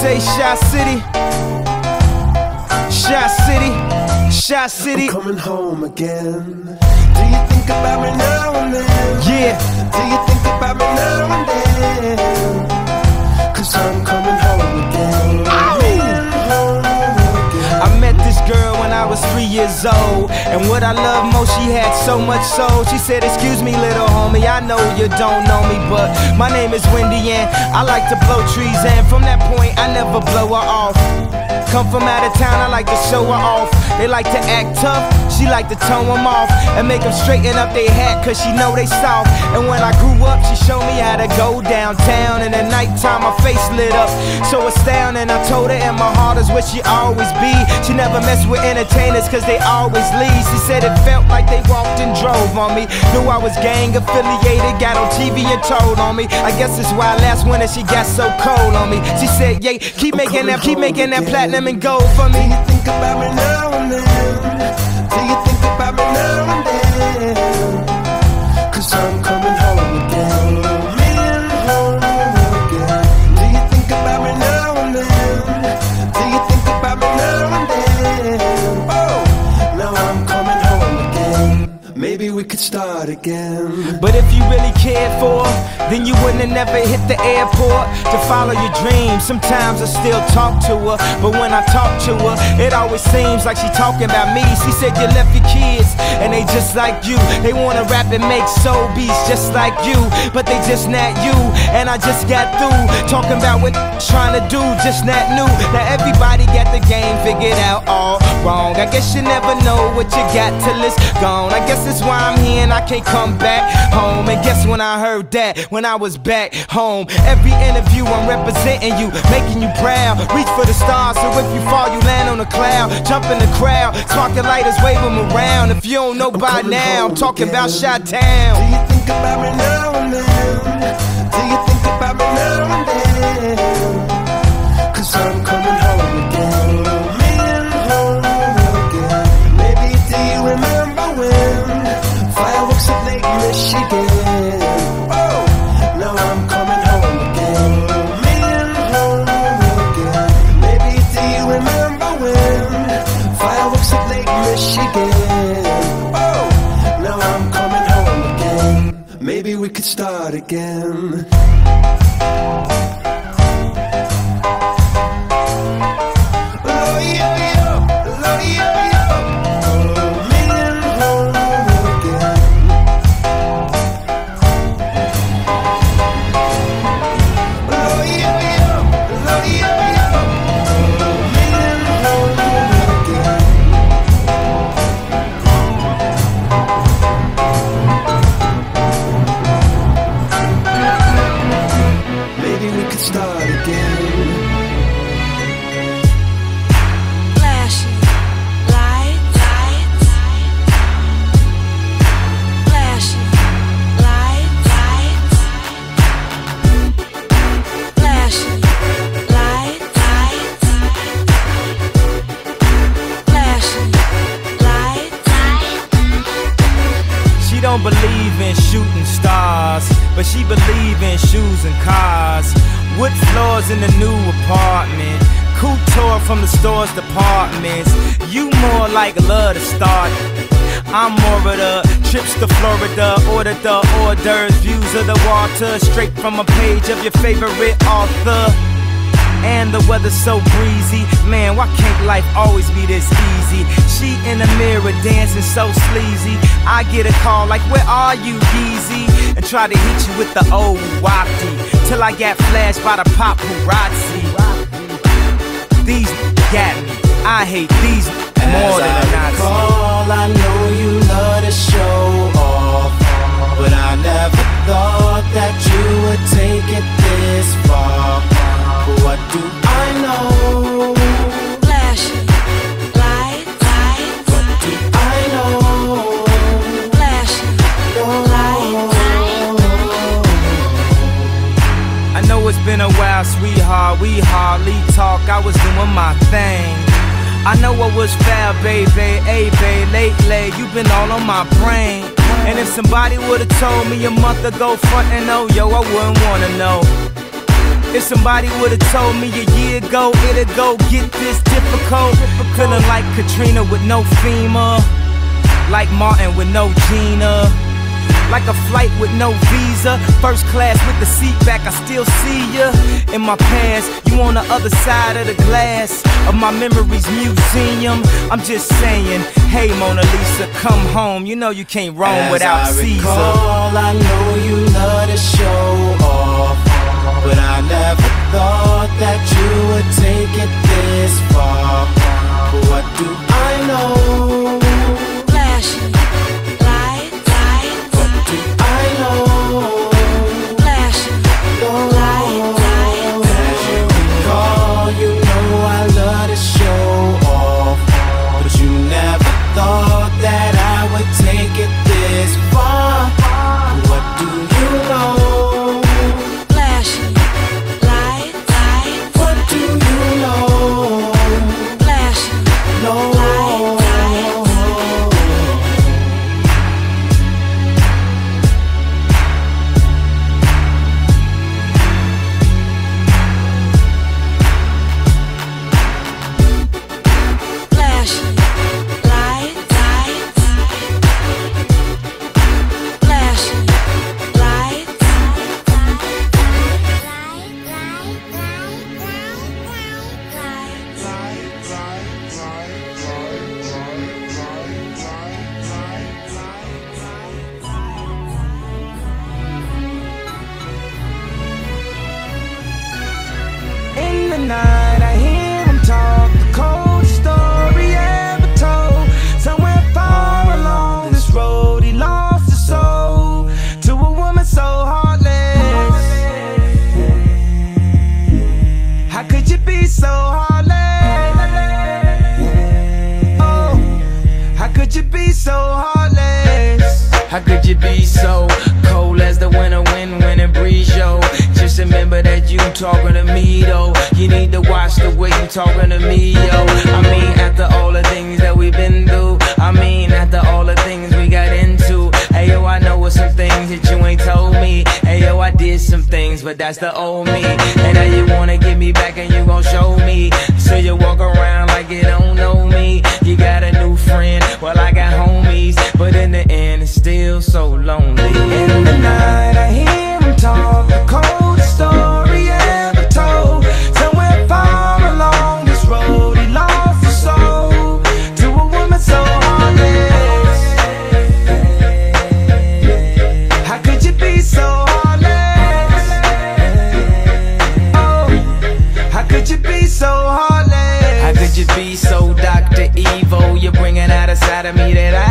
say Chi City? Chi City, Chi City. I'm coming home again. Do you think about me now and then? Yeah. Years old. And what I love most, she had so much soul. She said, Excuse me, little homie, I know you don't know me, but my name is Wendy and I like to blow trees. And from that point, I never blow her off. Come from out of town, I like to show her off. They like to act tough, she like to tone them off and make them straighten up their hat, cause she know they soft. And when I grew up, she showed me how to go downtown. And at nighttime, my face lit up, so astounding. I told her, and my heart is where she always be. She never mess with entertainers, cause they always leave. She said it felt like they walked and drove on me. Knew I was gang affiliated, got on TV and told on me. I guess it's why last winter she got so cold on me. She said, Yeah, keep making that, keep making that platinum and gold for Do me. you think about me now and then? Do you think about me now and then? Cause I'm coming home again. Home again. Do you think about me now and then? Do you think about me now and then? Oh, now I'm coming home again. Maybe we could start again. But if you really cared for then you wouldn't have never hit the airport to follow your dreams. Sometimes I still talk to her, but when I talk to her, it always seems like she talking about me. She said you left your kids, and they just like you. They wanna rap and make soul beats just like you, but they just not you. And I just got through talking about what trying to do, just not new. Now everybody got the game figured out all wrong. I guess you never know what you got till it's gone. I guess that's why I'm here and I can't come back home. And guess when I heard that, when I was back home. Every interview I'm representing you, making you proud. Reach for the stars, so if you fall, you land on a cloud. Jump in the crowd, sparking lighters, wave them around. If you don't know by now, I'm talking about. Shot Do you think about me now then? Again. Shooting stars, but she believe in shoes and cars. Wood floors in the new apartment. Couture from the store's departments. You more like love to start. I'm more of the trips to Florida, order the hors d'oeuvres, views of the water, straight from a page of your favorite author. And the weather's so breezy. Man, why can't life always be this easy? She in the mirror dancing so sleazy. I get a call like, Where are you, Yeezy? And try to hit you with the old wafty. Till I got flashed by the paparazzi. These got me. I hate these more than a Nazi. recall, I know you love sweetheart. We hardly talk. I was doing my thing. I know I was foul, baby. Hey, babe, lately you've been all on my brain. And if somebody would've told me a month ago, front and oh, yo, I wouldn't wanna know. If somebody would've told me a year ago it'd go get this difficult, feeling like Katrina with no FEMA, like Martin with no Gina. Like a flight with no visa, first class with the seat back, I still see ya. In my past, you on the other side of the glass of my memories museum. I'm just saying, hey Mona Lisa, come home. You know you can't roam As without I Caesar. recall, I know you love to show off, but I never thought that you would How could you be so cold as the winter wind when it breeze, yo? Just remember that you talking to me, though. You need to watch the way you talking to me, yo. I mean, after all the things that we've been through, I mean, after all the things we got into. Hey, yo, I know what some things that you ain't told me. Hey, yo, I did some things, but that's the old me. And now you wanna get me back and you gon' show me. So you walk around like you don't know me. You got a new friend, well, I got homies. But in the end, so lonely. In the night, I hear him talk. The coldest story ever told. Somewhere far along this road, he lost his soul to a woman so heartless. How could you be so heartless? Oh, how could you be so heartless? How could you be so Dr. Evil? You're bringing out a side of me that I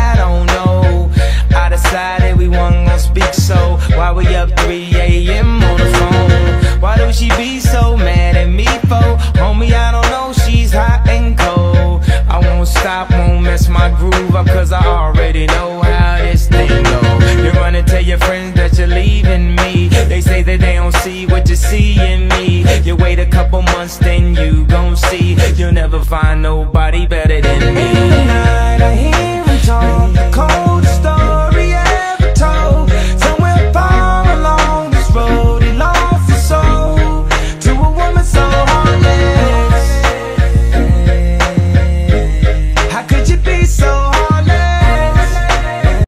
why we up 3 a.m. on the phone? Why do she be so mad at me for? Homie, I don't know, she's hot and cold. I won't stop, won't mess my groove up, cause I already know how this thing go. You're running to your friends that you're leaving me. They say that they don't see what you see in me. You wait a couple months, then you gon' see. You'll never find nobody better than me.